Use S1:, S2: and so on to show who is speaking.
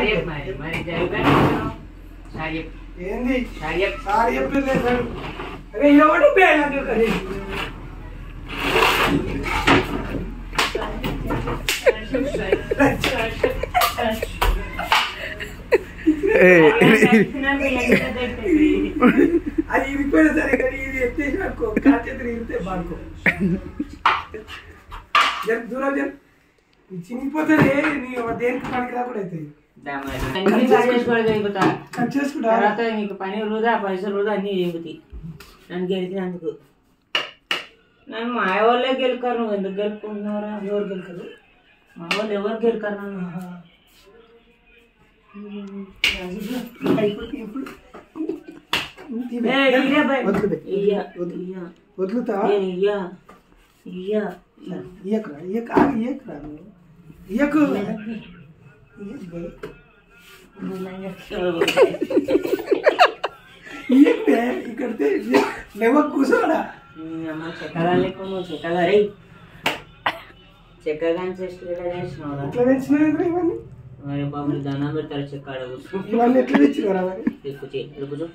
S1: Sorry చెప్పు మరి మరి జరిగిపోయినా సారీ చెప్పు
S2: ఏంది
S1: సారీ చెప్పు
S2: సారీ చెప్పలేదు అరే ఎవడు పేరు అరే అది ఇరిపోయినా సరే కానీ ఇది ఎత్తేసి అనుకో కాచేతులు ఇరితే బాడుకో జర దూరం జర ఇది చినిగిపోతుంది నీ దేనికి పనికి రాకుండా అవుతుంది
S1: అన్ని కట్ చేసుకోవడం దిగుతా
S2: కట్ చేసుకుంటా
S1: తర్వాత నీకు పని వృధా పైసలు వృధా అన్ని దిగుతాయి నన్ను గెలిచినందుకు నన్ను మా వాళ్ళే గెలుకారు నువ్వు ఎందుకు గెలుపుకుంటున్నావురా
S2: ఎవరు గెలకదు
S1: మా వాళ్ళు ఎవరు గెలుకారు నన్ను
S2: అయిపోతుంది ఇప్పుడు
S1: ఏ, ఇయ్య బై.
S2: వదిలి బై.
S1: ఇయ్య,
S2: వదిలి.
S1: ఇయ్య.
S2: వదులుతా
S1: నేను ఇయ్య. ఇయ్య.
S2: ఇయ్యకురా ఇయ్యక ఆగు, ఇయ్యకురా నువ్వు ఇయ్యకు ఇయ్యకు బై. ఇయ్యకు బే. ఇక్కడితే లేవ కూర్చోడా
S1: ఉమ్, అమ్మ చెక్కగా లేకు నువ్వు చెక్కగా రే చెక్కగా చేసి చేసినావురా
S2: ఎట్లా తెచ్చినారు ఇవన్నీ
S1: మరి బాబు దండం పెడతారు చెక్క అడుగు
S2: ఇవన్నీ ఎట్లా తెచ్చినారా మరి
S1: ఎక్కువ చేయి ఎక్కువ